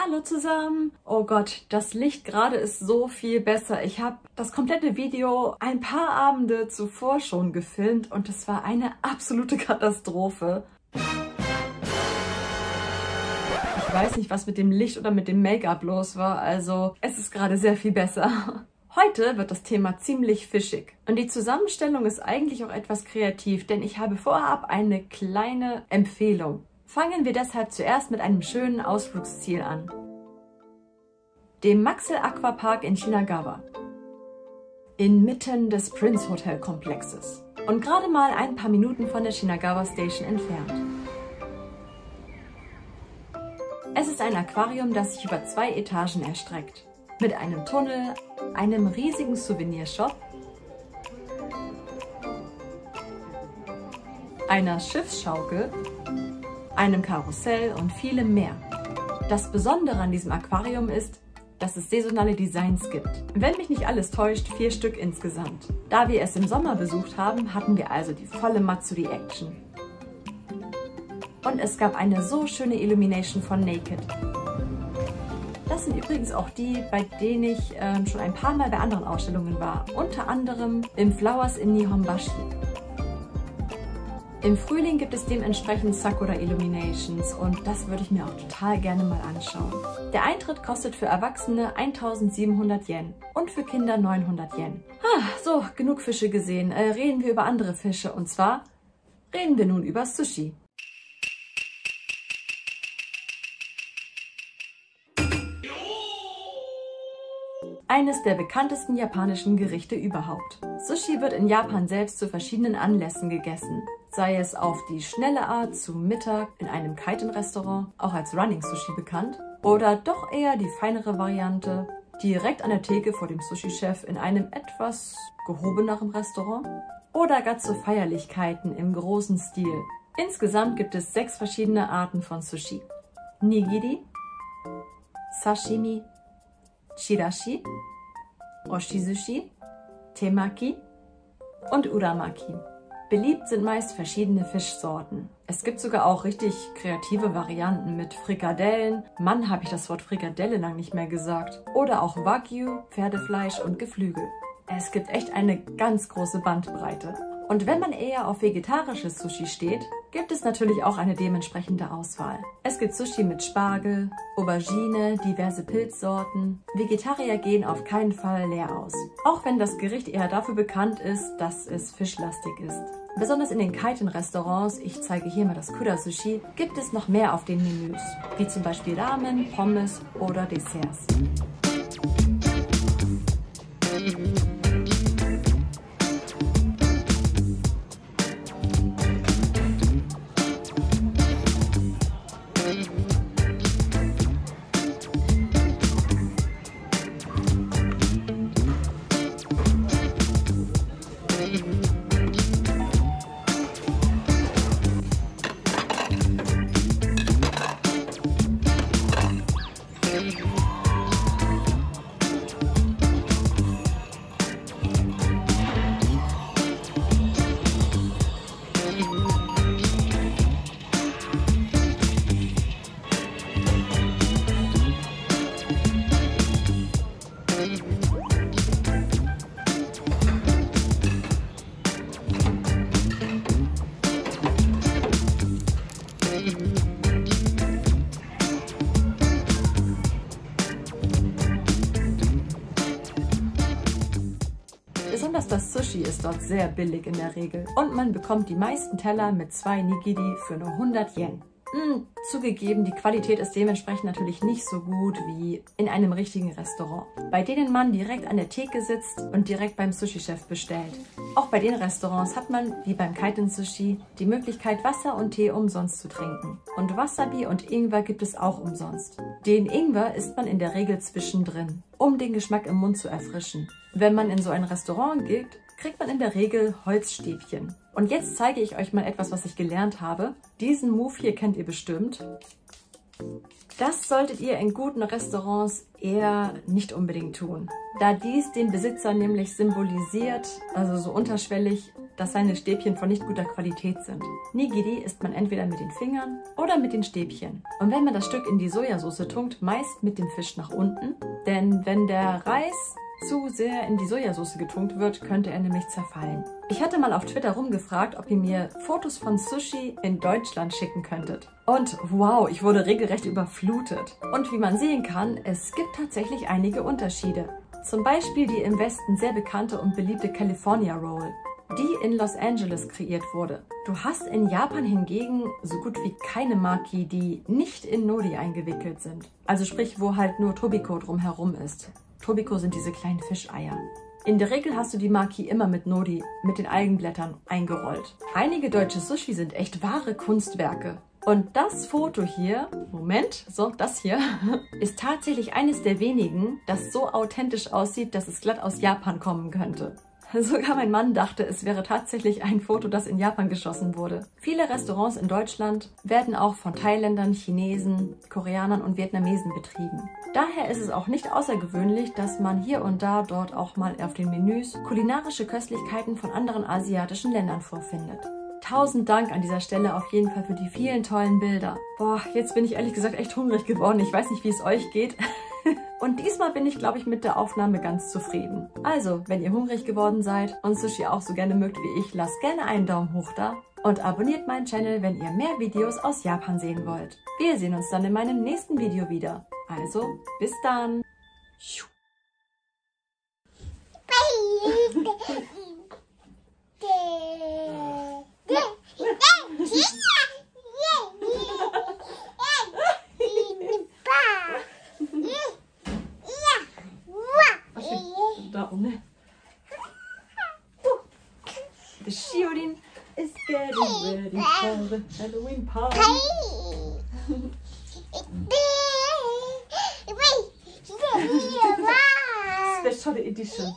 Hallo zusammen! Oh Gott, das Licht gerade ist so viel besser. Ich habe das komplette Video ein paar Abende zuvor schon gefilmt und es war eine absolute Katastrophe. Ich weiß nicht, was mit dem Licht oder mit dem Make-up los war, also es ist gerade sehr viel besser. Heute wird das Thema ziemlich fischig. Und die Zusammenstellung ist eigentlich auch etwas kreativ, denn ich habe vorab eine kleine Empfehlung. Fangen wir deshalb zuerst mit einem schönen Ausflugsziel an. Dem Maxel Aquapark in Shinagawa. Inmitten des Prince Hotel Komplexes. Und gerade mal ein paar Minuten von der Shinagawa Station entfernt. Es ist ein Aquarium, das sich über zwei Etagen erstreckt. Mit einem Tunnel, einem riesigen Souvenirshop, einer Schiffsschaukel einem Karussell und vielem mehr. Das Besondere an diesem Aquarium ist, dass es saisonale Designs gibt. Wenn mich nicht alles täuscht, vier Stück insgesamt. Da wir es im Sommer besucht haben, hatten wir also die volle Matsuri-Action. Und es gab eine so schöne Illumination von Naked. Das sind übrigens auch die, bei denen ich äh, schon ein paar Mal bei anderen Ausstellungen war. Unter anderem im Flowers in Nihonbashi. Im Frühling gibt es dementsprechend Sakura Illuminations und das würde ich mir auch total gerne mal anschauen. Der Eintritt kostet für Erwachsene 1700 Yen und für Kinder 900 Yen. Ah, so, genug Fische gesehen. Äh, reden wir über andere Fische und zwar reden wir nun über Sushi. eines der bekanntesten japanischen Gerichte überhaupt. Sushi wird in Japan selbst zu verschiedenen Anlässen gegessen sei es auf die schnelle Art zum Mittag in einem Kaiten-Restaurant, auch als Running Sushi bekannt, oder doch eher die feinere Variante, direkt an der Theke vor dem Sushi-Chef in einem etwas gehobeneren Restaurant, oder gar zu Feierlichkeiten im großen Stil. Insgesamt gibt es sechs verschiedene Arten von Sushi. Nigiri, Sashimi, Chirashi, Oshizushi, Temaki und Uramaki. Beliebt sind meist verschiedene Fischsorten. Es gibt sogar auch richtig kreative Varianten mit Frikadellen. Mann, habe ich das Wort Frikadelle lang nicht mehr gesagt. Oder auch Wagyu, Pferdefleisch und Geflügel. Es gibt echt eine ganz große Bandbreite. Und wenn man eher auf vegetarisches Sushi steht, gibt es natürlich auch eine dementsprechende Auswahl. Es gibt Sushi mit Spargel, Aubergine, diverse Pilzsorten. Vegetarier gehen auf keinen Fall leer aus. Auch wenn das Gericht eher dafür bekannt ist, dass es fischlastig ist. Besonders in den Kaiten-Restaurants, ich zeige hier mal das Kura-Sushi, gibt es noch mehr auf den Menüs, wie zum Beispiel Ramen, Pommes oder Desserts. Besonders das Sushi ist dort sehr billig in der Regel und man bekommt die meisten Teller mit zwei Nigiri für nur 100 Yen. Mm, zugegeben, die Qualität ist dementsprechend natürlich nicht so gut wie in einem richtigen Restaurant, bei denen man direkt an der Theke sitzt und direkt beim Sushi-Chef bestellt. Auch bei den Restaurants hat man, wie beim Kaiten Sushi, die Möglichkeit, Wasser und Tee umsonst zu trinken. Und Wasabi und Ingwer gibt es auch umsonst. Den Ingwer isst man in der Regel zwischendrin, um den Geschmack im Mund zu erfrischen. Wenn man in so ein Restaurant geht, kriegt man in der Regel Holzstäbchen. Und jetzt zeige ich euch mal etwas, was ich gelernt habe. Diesen Move hier kennt ihr bestimmt. Das solltet ihr in guten Restaurants eher nicht unbedingt tun, da dies den Besitzer nämlich symbolisiert, also so unterschwellig, dass seine Stäbchen von nicht guter Qualität sind. Nigiri isst man entweder mit den Fingern oder mit den Stäbchen. Und wenn man das Stück in die Sojasauce tunkt, meist mit dem Fisch nach unten, denn wenn der Reis zu sehr in die Sojasauce getunkt wird, könnte er nämlich zerfallen. Ich hatte mal auf Twitter rumgefragt, ob ihr mir Fotos von Sushi in Deutschland schicken könntet. Und wow, ich wurde regelrecht überflutet. Und wie man sehen kann, es gibt tatsächlich einige Unterschiede. Zum Beispiel die im Westen sehr bekannte und beliebte California Roll, die in Los Angeles kreiert wurde. Du hast in Japan hingegen so gut wie keine Maki, die nicht in Nori eingewickelt sind. Also sprich, wo halt nur Tobiko drumherum ist. Tobiko sind diese kleinen Fischeier. In der Regel hast du die Maki immer mit Nori, mit den Algenblättern eingerollt. Einige deutsche Sushi sind echt wahre Kunstwerke. Und das Foto hier, Moment, so, das hier, ist tatsächlich eines der wenigen, das so authentisch aussieht, dass es glatt aus Japan kommen könnte. Sogar mein Mann dachte, es wäre tatsächlich ein Foto, das in Japan geschossen wurde. Viele Restaurants in Deutschland werden auch von Thailändern, Chinesen, Koreanern und Vietnamesen betrieben. Daher ist es auch nicht außergewöhnlich, dass man hier und da dort auch mal auf den Menüs kulinarische Köstlichkeiten von anderen asiatischen Ländern vorfindet. Tausend Dank an dieser Stelle auf jeden Fall für die vielen tollen Bilder. Boah, jetzt bin ich ehrlich gesagt echt hungrig geworden. Ich weiß nicht, wie es euch geht. Und diesmal bin ich, glaube ich, mit der Aufnahme ganz zufrieden. Also, wenn ihr hungrig geworden seid und Sushi auch so gerne mögt wie ich, lasst gerne einen Daumen hoch da und abonniert meinen Channel, wenn ihr mehr Videos aus Japan sehen wollt. Wir sehen uns dann in meinem nächsten Video wieder. Also, bis dann! はおねと The shielding is getting ready for the Halloween party. Special スペシャルエディション